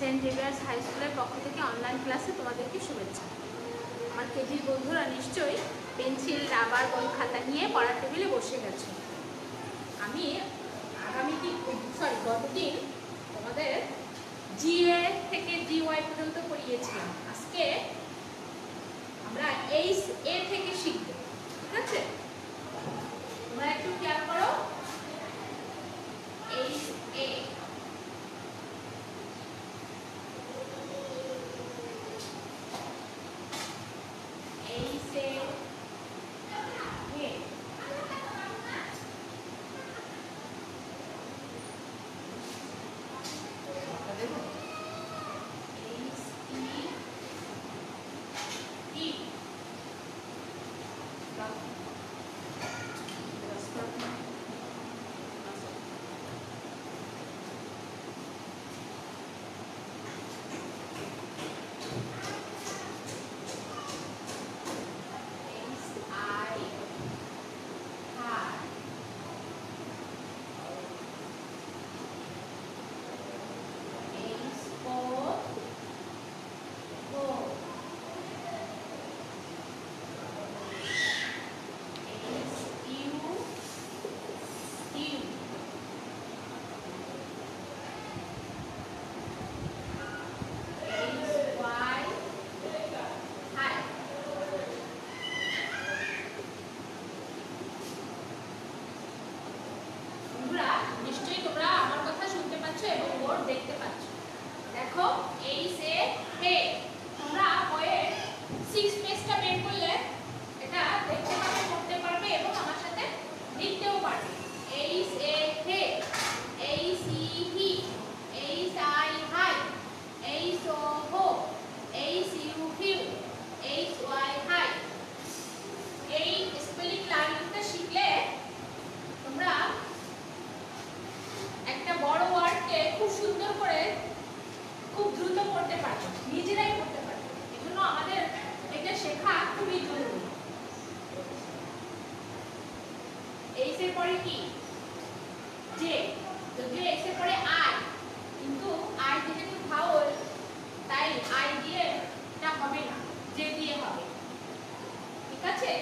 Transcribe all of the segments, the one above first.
Saint Xavier's high স্কুলের পক্ষ থেকে অনলাইন ক্লাসে তোমাদেরকে শুভেচ্ছা। আমার কেজির বন্ধুরা নিশ্চয়ই পেন্সিল, রাবার, বই, খাতা নিয়ে পড়ার টেবিলে বসে গেছে। আমি আগামী দিন সরি গতদিন তোমাদের জিএ থেকে জি ওয়াই পর্যন্ত পড়িয়েছিলাম। আজকে আমরা এইচ এ থেকে শিখব, ঠিক আছে? তোমরা একটু খেয়াল করো। এইচ এর পরে কি? জে তো জে এর পরে আই কিন্তু আই যেহেতু ভাওল তাই আই দিয়ে এটা হবে না জে দিয়ে হবে। ঠিক আছে?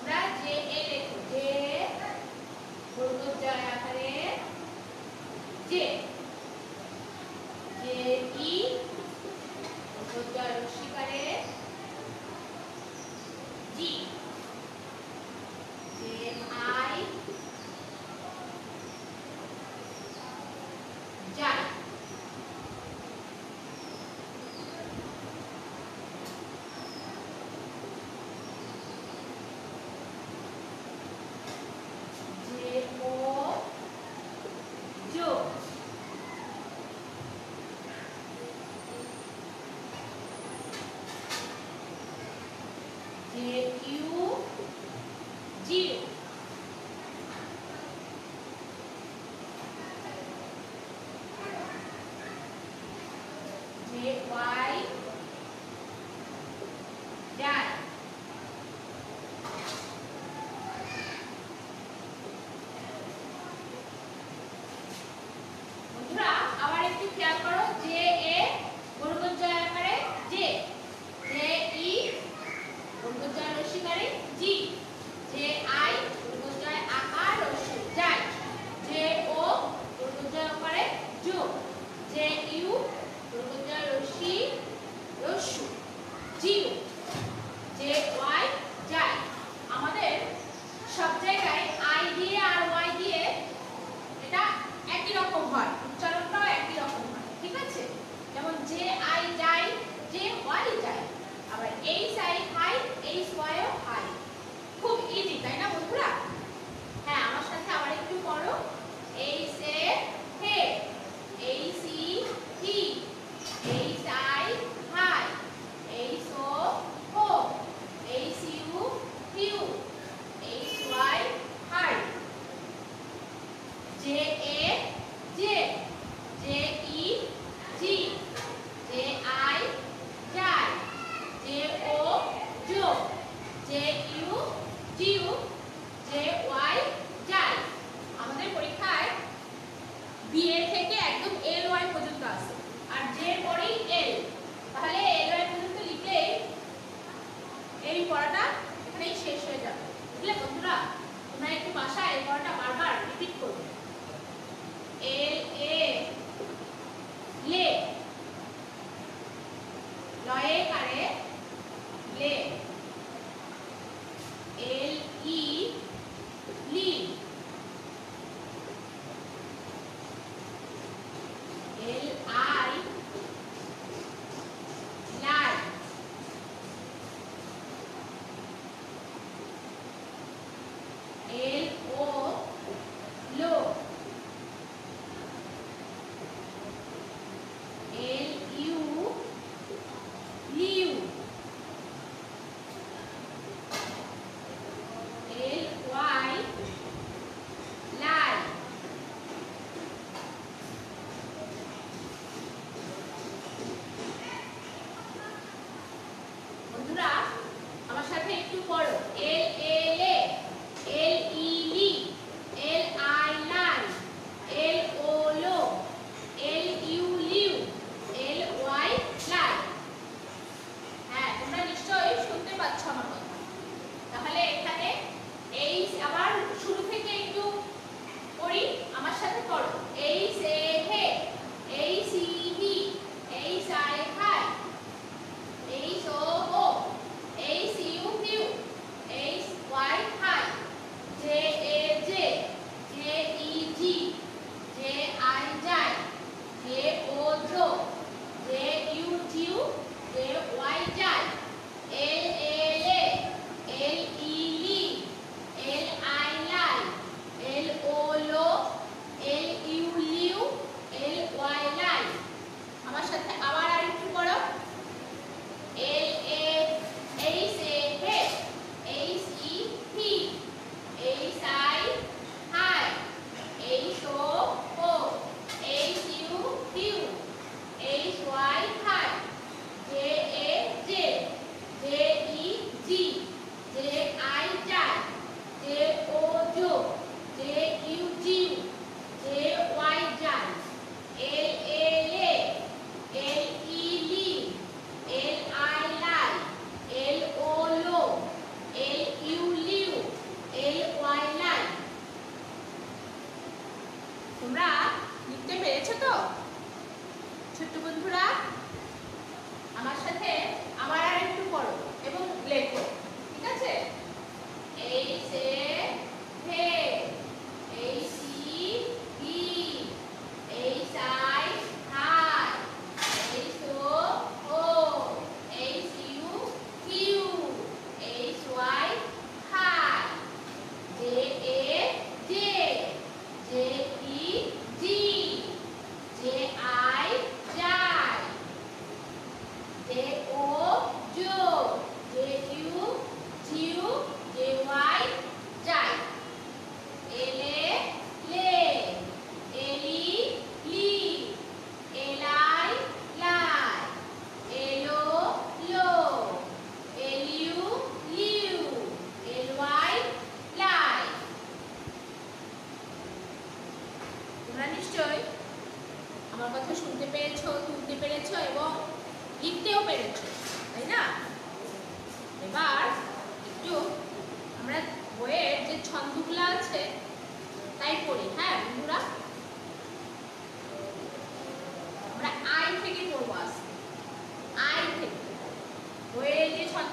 আমরা জে এ লিখব। জে বর্গ জয় আকারে। জে ये यू जी এই স্কয়ার আই খুব ইজি তাই না পেরেছ তো ছোট্ট বন্ধুরা আমার সাথে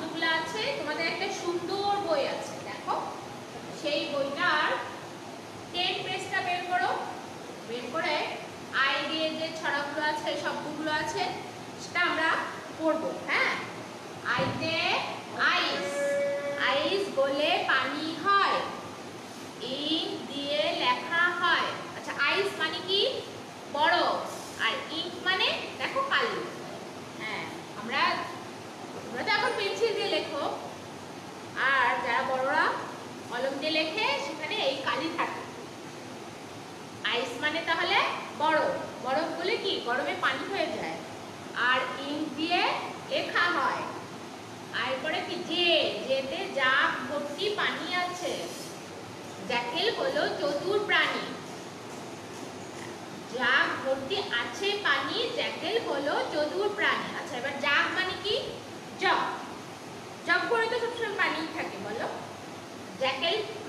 কতগুলো আছে, তোমাদের একটা সুন্দর বই আছে, দেখো। সেই বইটার টেন পেজটা বের করো। বের করে আই দিয়ে যে ছড়াগুলো আছে শব্দগুলো আছে, সেটা আমরা পড়ব হ্যাঁ? আইতে আইস। আইস বলে পানি হয় ই দিয়ে লেখা হয়। আচ্ছা আইস মানে কি? বড়। আর ইঙ্ক মানে দেখো কালি।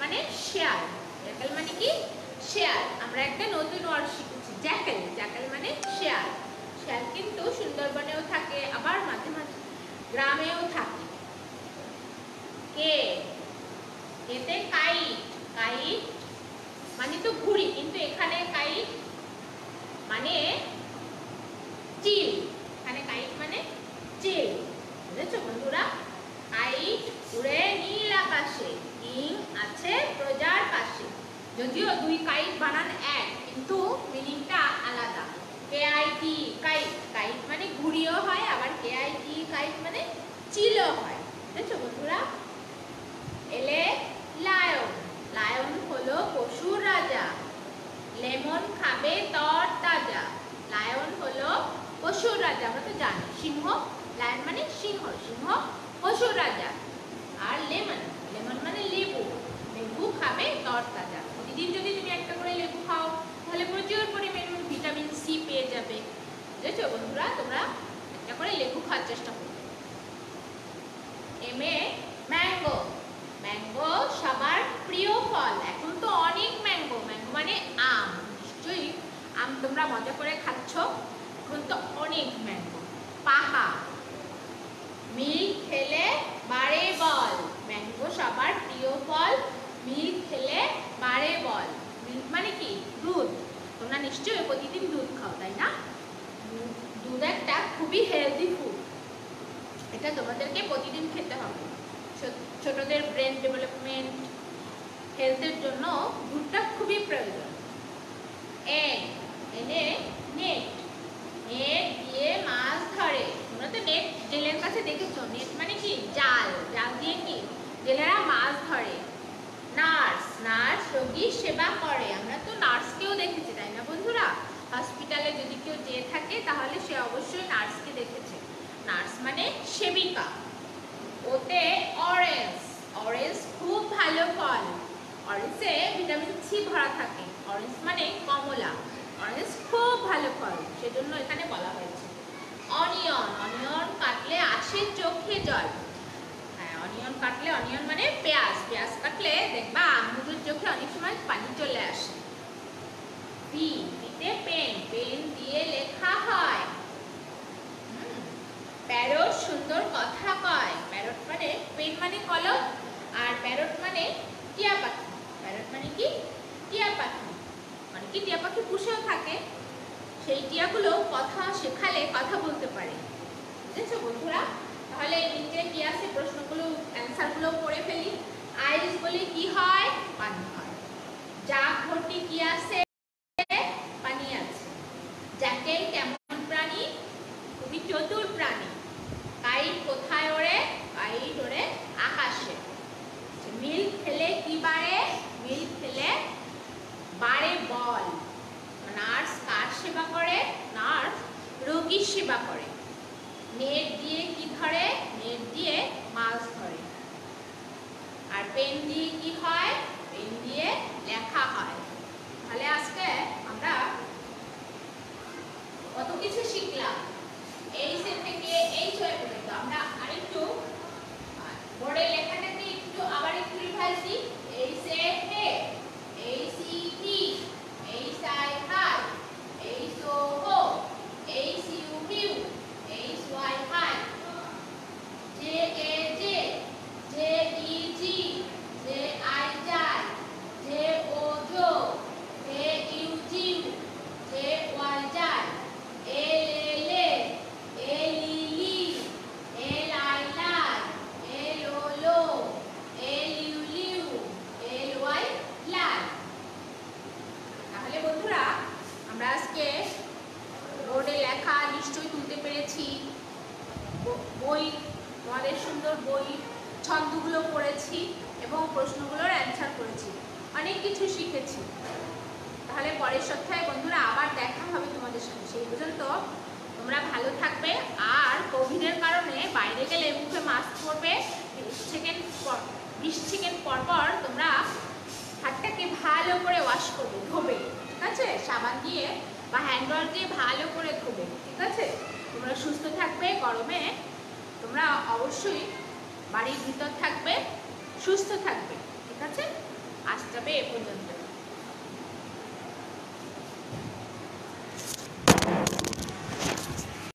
মানে শেয়াল জ্যাকেল মানে কি? শেয়াল আমরা একটা নতুন ওয়ার্ড শিখেছি, জ্যাকেল। জ্যাকেল মানে শেয়াল শেয়াল কিন্তু সুন্দরবনেও থাকে, আবার মাঝে মাঝে গ্রামেও থাকে। কে? এতে কাইট। কাইট মানে তো ঘুড়ি, কিন্তু এখানে কাইট মানে চিল এখানে কাইট মানে চিল বুঝেছ বন্ধুরা কাইট উড়ে নীল আকাশে কিং আছে প্রজার পাশে যদিও দুই কাইট বানান এক কিন্তু মিনিংটা আলাদা K I T kite kite মানে ঘুড়িও হয় আবার কে আই টি কাইট মানে চিলও হয় বুঝেছ বন্ধুরা এলে লায়ন লায়ন হলো পশুর রাজা লেমন খাবে তর তাজা লায়ন হলো পশুর রাজা আমরা তো জানি। সিংহ লায়ন মানে সিংহ সিংহ পশুর রাজা আর লেমন লেমন মানে লেবু। লেবু খাবে তর তাজা প্রতিদিন যদি তুমি একটা করে লেবু খাও, তাহলে প্রচুর পরিমাণ ভিটামিন সি পেয়ে যাবে। বুঝেছ বন্ধুরা? তোমরা একটা করে লেবু খাওয়ার চেষ্টা করবে এম এ ম্যাঙ্গো ম্যাঙ্গো সবার প্রিয় ফল। এখন তো অনেক ম্যাঙ্গো ম্যাঙ্গো মানে আম। নিশ্চয়ই আম তোমরা মজা করে খাচ্ছ। এখন তো অনেক ম্যাঙ্গো পাহা। মিল্ক খেলে বাড়ে বল। ম্যাঙ্গো সবার প্রিয় ফল। মিল্ক খেলে বাড়ে বল। মিল্ক মানে কি? দুধ। তোমরা নিশ্চয়ই প্রতিদিন দুধ খাও, তাই না? দুধ- একটা খুবই হেলদি ফুড এটা তোমাদেরকে প্রতিদিন খেতে হবে। ছোটদের ব্রেন ডেভেলপমেন্ট হেলথের জন্য দুধটা খুবই প্রয়োজন এগ এনে নেট নেট দিয়ে মাছ ধরে তোমরা তো নেট জেলের কাছে দেখেছ নেট মানে কি জাল জাল দিয়ে কি জেলেরা মাছ ধরে নার্স নার্স রোগীর সেবা করে আমরা তো নার্সকেও দেখেছি তাই না বন্ধুরা হসপিটালে যদি কেউ যেয়ে থাকে তাহলে সে অবশ্যই নার্সকে দেখেছে নার্স মানে সেবিকা ওতে অরেঞ্জ অরেঞ্জ খুব ভালো ফল অরেঞ্জে ভিটামিন সি ভরা থাকে। অরেঞ্জ মানে কমলা। অরেঞ্জ খুব ভালো ফল, সেজন্য এখানে বলা হয়েছে। অনিয়ন অনিয়ন কাটলে আসে চোখে জল। হ্যাঁ অনিয়ন কাটলে অনিয়ন মানে পেঁয়াজ। পেঁয়াজ কাটলে দেখবা আঙুলের চোখে অনেক সময় পানি চলে আসে। পি পিতে পেন পেন দিয়ে লেখা হয়। প্যারট সুন্দর কথা কয়। প্যারট মানে পেন মানে কলম, আর প্যারট মানে টিয়া পাখি প্যারট মানে কি টিয়া পাখি মানে কি টিয়া পাখি পুষেও থাকে সেই টিয়াগুলো কথা শেখালে কথা বলতে পারে। বুঝেছ বন্ধুরা? তাহলে নিচে কি আছে প্রশ্নগুলো, অ্যান্সারগুলো করে ফেলি। আইস বলে কি হয়? পানি হয়। যা ঘটি কি আছে পানি আছে জ্যাকেল কেমন প্রাণী খুবই চতুর প্রাণী কাইট কোথায় ওড়ে কাইট ওড়ে আকাশে মিল্ক খেলে কি বাড়ে মিল্ক খেলে বাড়ে বল নার্স কার সেবা করে নার্স রোগীর সেবা করে নেট দিয়ে কি ধরে নেট দিয়ে মাছ ধরে আর পেন দিয়ে কি হয় পেন দিয়ে লেখা হয় তাহলে আজকে আমরা কত কিছু শিখলাম এই সে থেকে এই ছয় পর্যন্ত আমরা আরেকটু বোর্ডে লেখাটাকে একটু আবার একটু রিভাইজ দিই এই সে হে এই সি টি এই সাই হাই এই সো হো এই সি ইউ হিউ এই সোয়াই হাই জে এ জে জে ই জি জে আই যাই জে ও জো জে ইউ জিউ জে ওয়াই যাই এ লে লে এ লি লি এ লাই লাই এ লো লো এ লিউ লিউ এ ওয়াই লাই তাহলে বন্ধুরা আমরা আজকে বোর্ডে লেখা নিশ্চয়ই তুলতে পেরেছি ব- বই তোমাদের সুন্দর বই ছন্দগুলো পড়েছি এবং প্রশ্নগুলোর অ্যান্সার করেছি অনেক কিছু শিখেছি তাহলে পরের সপ্তাহে বন্ধুরা আবার দেখা হবে তোমাদের সাথে সেই পর্যন্ত তোমরা ভালো থাকবে আর কোভিডের কারণে বাইরে গেলে মুখে মাস্ক পরবে বিশ সেকেন্ড পর, বিশ সেকেন্ড পর পর তোমরা হাতটাকে ভালো করে ওয়াশ করবে, ধোবে, ঠিক আছে? সাবান দিয়ে বা হ্যান্ড ওয়াশ দিয়ে ভালো করে ধোবে, ঠিক আছে? তোমরা সুস্থ থাকবে, গরমে তোমরা অবশ্যই বাড়ির ভিতর থাকবে, সুস্থ থাকবে, ঠিক আছে? আজ যাবে এ পর্যন্ত।